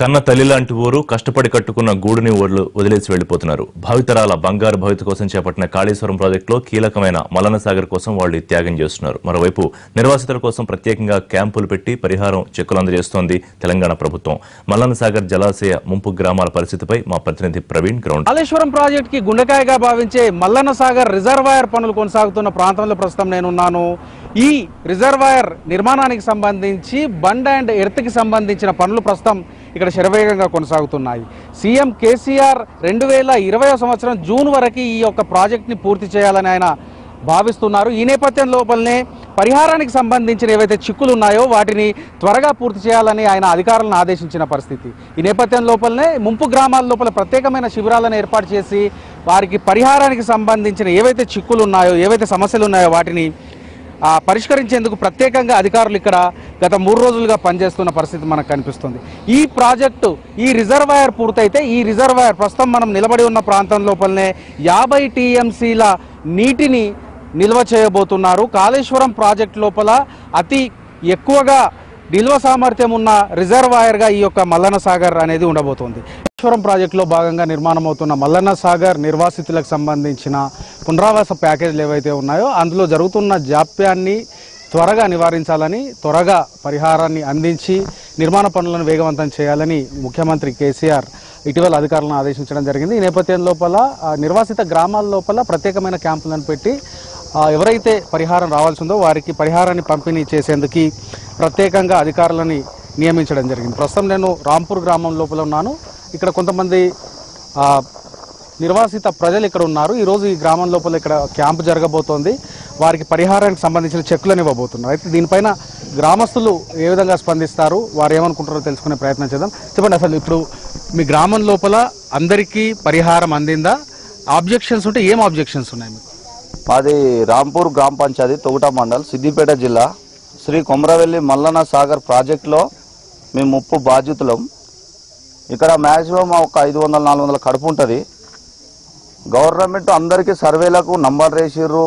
కన్న తల్లి లాంటి ఊరు కష్టపడి కట్టుకున్న గూడుని ఓడ్లు వదిలేసి వెళ్ళిపోతున్నారు భావితరాల బంగారు భవిత కోసం చేపట్టిన కాళేశ్వరం ప్రాజెక్టులో కీలకమైన మలన సాగర్ కోసం వాళ్ళు త్యాగం చేస్తున్నారు. మరోవైపు నిర్వాసితుల కోసం ప్రత్యేకంగా క్యాంపులు పెట్టి పరిహారం చెక్కులు అందజేస్తోంది తెలంగాణ ప్రభుత్వం. మలన సాగర్ జలాశయ ముంపు గ్రామాల పరిస్థితిపై మా ప్రతినిధి ప్రవీణ్ గ్రౌండ్. కాళేశ్వరం ప్రాజెక్ట్కి గుండెకాయగా భావించే మల్లన సాగర్ రిజర్వాయర్ పనులు కొనసాగుతున్న ప్రాంతంలో ప్రస్తుతం నేనున్నాను. ఈ రిజర్వాయర్ నిర్మాణానికి సంబంధించి బండ్ అండ్ ఎర్త్కి సంబంధించిన పనులు ప్రస్తుతం ఇక్కడ శరవేగంగా కొనసాగుతున్నాయి. సీఎం కేసీఆర్ రెండు వేల ఇరవై సంవత్సరం జూన్ వరకు ఈ యొక్క ప్రాజెక్ట్ని పూర్తి చేయాలని ఆయన భావిస్తున్నారు. ఈ నేపథ్యం లోపలనే పరిహారానికి సంబంధించిన ఏవైతే చిక్కులు ఉన్నాయో వాటిని త్వరగా పూర్తి చేయాలని ఆయన అధికారులను ఆదేశించిన పరిస్థితి. ఈ నేపథ్యం లోపలనే ముంపు గ్రామాల లోపల ప్రత్యేకమైన శిబిరాలను ఏర్పాటు చేసి వారికి పరిహారానికి సంబంధించిన ఏవైతే చిక్కులు ఉన్నాయో ఏవైతే సమస్యలు ఉన్నాయో వాటిని పరిష్కరించేందుకు ప్రత్యేకంగా అధికారులు ఇక్కడ గత మూడు రోజులుగా పనిచేస్తున్న పరిస్థితి మనకు కనిపిస్తుంది. ఈ ప్రాజెక్టు ఈ రిజర్వాయర్ పూర్తయితే ఈ రిజర్వాయర్ ప్రస్తుతం మనం నిలబడి ఉన్న ప్రాంతం లోపలనే యాభై టీఎంసీల నీటిని నిల్వ చేయబోతున్నారు. కాళేశ్వరం ప్రాజెక్ట్ లోపల అతి ఎక్కువగా నిల్వ సామర్థ్యం ఉన్న రిజర్వాయర్గా ఈ యొక్క మల్లన్న సాగర్ అనేది ఉండబోతోంది. ఈశ్వరం ప్రాజెక్టులో భాగంగా నిర్మాణం అవుతున్న మల్లన్న సాగర్ నిర్వాసితులకు సంబంధించిన పునరావాస ప్యాకేజీలు ఏవైతే ఉన్నాయో అందులో జరుగుతున్న జాప్యాన్ని త్వరగా నివారించాలని త్వరగా పరిహారాన్ని అందించి నిర్మాణ పనులను వేగవంతం చేయాలని ముఖ్యమంత్రి కేసీఆర్ ఇటీవల అధికారులను ఆదేశించడం జరిగింది. ఈ నేపథ్యం లోపల నిర్వాసిత గ్రామాల లోపల ప్రత్యేకమైన క్యాంపులను పెట్టి ఎవరైతే పరిహారం రావాల్సిందో వారికి పరిహారాన్ని పంపిణీ చేసేందుకు ప్రత్యేకంగా అధికారులని నియమించడం జరిగింది. ప్రస్తుతం నేను రాంపూర్ గ్రామం లోపల ఉన్నాను. ఇక్కడ కొంతమంది నిర్వాసిత ప్రజలు ఇక్కడ ఉన్నారు. ఈరోజు ఈ గ్రామం లోపల ఇక్కడ క్యాంప్ జరగబోతోంది. వారికి పరిహారానికి సంబంధించిన చెక్కులను ఇవ్వబోతున్నారు. అయితే దీనిపైన గ్రామస్తులు ఏ విధంగా స్పందిస్తారు? వారు ఏమనుకుంటారో తెలుసుకునే ప్రయత్నం చేద్దాం. చెప్పండి అసలు ఇప్పుడు మీ గ్రామం లోపల అందరికీ పరిహారం అందిందా? ఆబ్జెక్షన్స్ ఉంటే ఏం ఆబ్జెక్షన్స్ ఉన్నాయి మీకు? మాది రాంపూర్ గ్రామ పంచాయతీ తొగుట మండల్ సిద్దిపేట జిల్లా. శ్రీ కొమరవెల్లి మల్లన్న సాగర్ ప్రాజెక్టులో మేము ముప్పు బాధ్యతలం ఇక్కడ మ్యాక్సిమం ఒక ఐదు వందల నాలుగు వందల కడుపు ఉంటుంది. గవర్నమెంట్ అందరికీ సర్వేలకు నంబర్ వేసిర్రు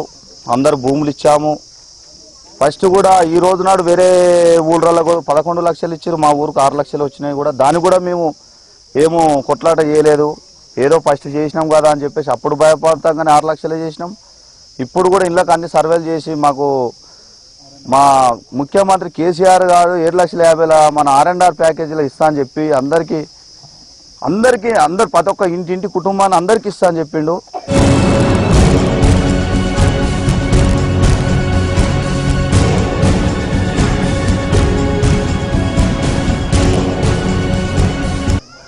అందరు భూములు ఇచ్చాము. ఫస్ట్ కూడా ఈ రోజు నాడు వేరే ఊళ్ళకు పదకొండు లక్షలు ఇచ్చారు మా ఊరికి ఆరు లక్షలు వచ్చినాయి కూడా. దాన్ని కూడా మేము ఏమో కొట్లాట చేయలేదు. ఏదో ఫస్ట్ చేసినాం కదా అని చెప్పేసి అప్పుడు భయపడతాం కానీ ఆరు లక్షలే చేసినాం. ఇప్పుడు కూడా ఇళ్ళకి అన్ని సర్వేలు చేసి మాకు మా ముఖ్యమంత్రి కేసీఆర్ గారు ఏడు లక్షల యాభైల మన ఆర్ఎన్ఆర్ ప్యాకేజీలో ఇస్తా అని చెప్పి అందరికీ అందరికీ అందరు ప్రతి ఒక్క ఇంటింటి కుటుంబాన్ని అందరికీ ఇస్తా అని చెప్పిండు.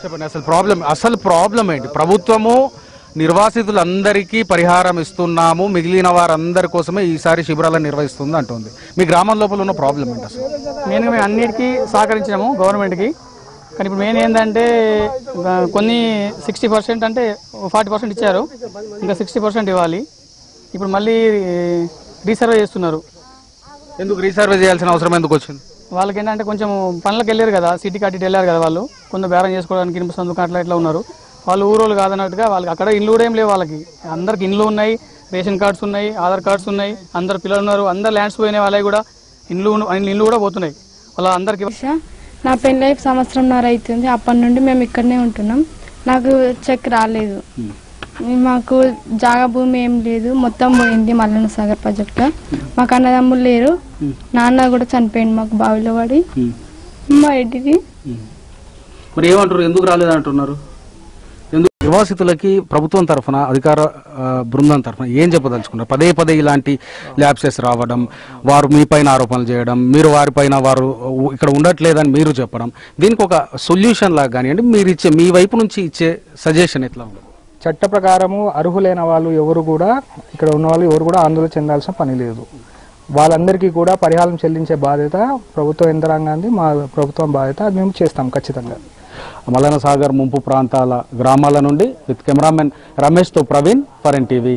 చెప్పండి అసలు ప్రాబ్లం అసలు ప్రాబ్లం ఏంటి? ప్రభుత్వము నిర్వాసితులందరికీ పరిహారం ఇస్తున్నాము. మిగిలిన వారందరి కోసమే ఈసారి శిబిరాలను నిర్వహిస్తుంది అంటుంది. మీ గ్రామం లోపల ఉన్న ప్రాబ్లం ఏంటి అసలు? మెయిన్గా మేము అన్నిటికీ సహకరించినాము గవర్నమెంట్కి. కానీ ఇప్పుడు మెయిన్ ఏంటంటే కొన్ని సిక్స్టీ పర్సెంట్ అంటే ఫార్టీ పర్సెంట్ ఇచ్చారు. ఇంకా సిక్స్టీ పర్సెంట్ ఇవ్వాలి. ఇప్పుడు మళ్ళీ రీసర్వే చేస్తున్నారు. ఎందుకు రీసర్వే చేయాల్సిన అవసరం ఎందుకు వచ్చింది? వాళ్ళకి ఏంటంటే కొంచెం పనులకు వెళ్ళారు కదా సిటీకి అటు ఇటు వెళ్ళారు కదా వాళ్ళు. కొంత బేరం చేసుకోవడానికి ఇనుప సందుకు అట్లా ఇట్లా ఉన్నారు. వాళ్ళు ఊరోళ్ళు కాదన్నట్టుగా వాళ్ళకి అక్కడ ఇల్లు కూడా ఏం లేవు వాళ్ళకి. అందరికి ఇండ్లు ఉన్నాయి రేషన్ కార్డ్స్ ఉన్నాయి ఆధార్ కార్డ్స్ ఉన్నాయి అందరు పిల్లలు ఉన్నారు అందరు ల్యాండ్స్ పోయినాయి వాళ్ళవి కూడా ఇండ్లు ఇండ్లు కూడా పోతున్నాయి. వాళ్ళ అందరికి. నా పెళ్ళై సంవత్సరంన్నర అవుతుంది అప్పటి నుండి మేము ఇక్కడనే ఉంటున్నాం. నాకు చెక్ రాలేదు. మాకు జాగా భూమి ఏం లేదు. మొత్తం పోయింది మల్లన్న సాగర్ ప్రాజెక్ట్. మాకు అన్నదమ్ములు లేరు. నాన్న కూడా చనిపోయింది మాకు బావిలో పడి. మా ఇంటికి. మరి ఏమంటారు ఎందుకు రాలేదు అంటున్నారు ఎందుకు నిర్వాసితులకి ప్రభుత్వం తరఫున అధికార బృందం తరఫున ఏం చెప్పదలుచుకున్నారు? పదే పదే ఇలాంటి ల్యాబ్సెస్ రావడం వారు మీ పైన ఆరోపణలు చేయడం మీరు వారిపైన వారు ఇక్కడ ఉండట్లేదని మీరు చెప్పడం దీనికి ఒక సొల్యూషన్ లాగా కానివ్వండి మీరు ఇచ్చే మీ వైపు నుంచి ఇచ్చే సజెషన్ ఎట్లా ఉంది? చట్ట ప్రకారము అర్హులైన వాళ్ళు ఎవరు కూడా ఇక్కడ ఉన్న వాళ్ళు ఎవరు కూడా ఆందోళన చెందాల్సిన పని లేదు. వాళ్ళందరికీ కూడా పరిహారం చెల్లించే బాధ్యత ప్రభుత్వ యంత్రాంగాన్ని మా ప్రభుత్వం బాధ్యత అది మేము చేస్తాం ఖచ్చితంగా. మలనసాగర్ ముంపు ప్రాంతాల గ్రామాల నుండి విత్ కెమెరామెన్ రమేష్తో ప్రవీణ్ ఫర్ ఎన్ టీవీ.